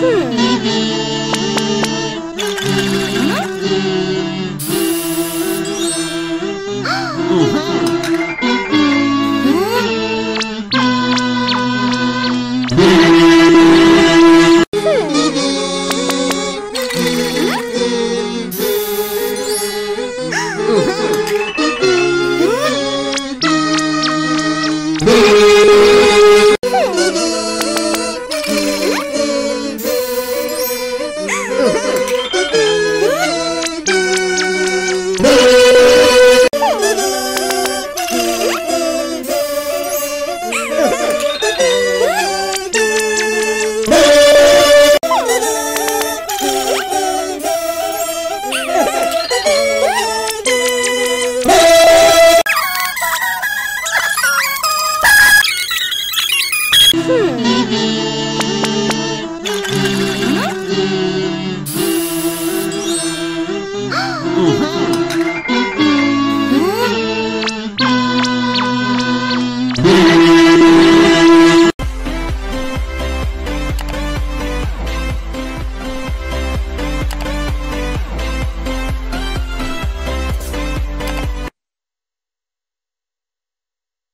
Hmm. Hmm. Mm-hmm.